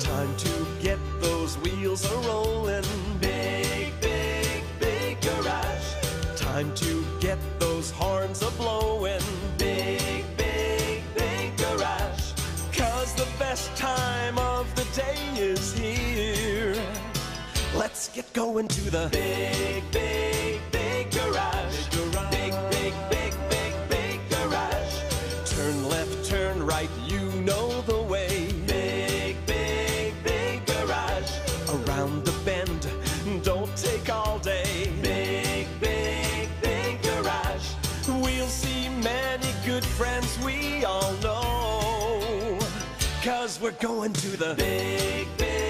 Time to get those wheels a rolling. Big, big, big garage. Time to get those horns a blowing. Big, big, big garage. Cause the best time of the day is here. Let's get going to the big, big, big garage. Big, garage. big, big, big, big, big garage. Turn left, turn right, you know the friends we all know. Cause we're going to the big, big